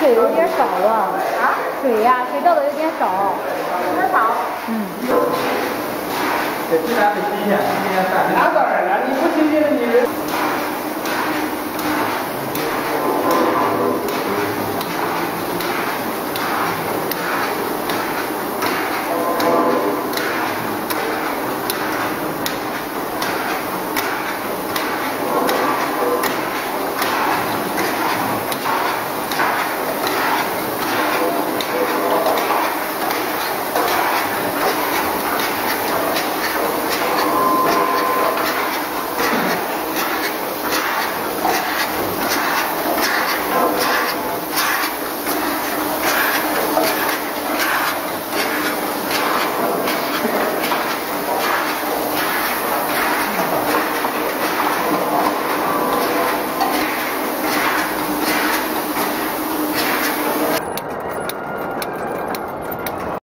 水有点少了。啊？水呀，水倒的有点少。有点少。嗯。这鸡蛋得新鲜，新鲜蛋。那当然了，你不新鲜的。